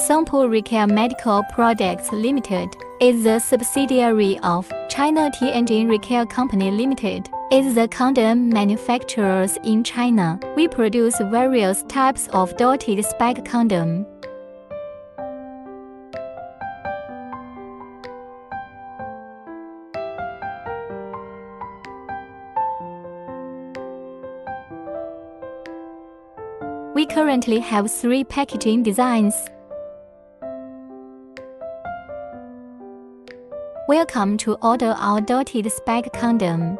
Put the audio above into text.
Songpu Recare Medical Products Limited is a subsidiary of China Tianjin Recare Company Limited. Is the condom manufacturers in China. We produce various types of dotted spike condom. We currently have three packaging designs. Welcome to order our dotted spike condom.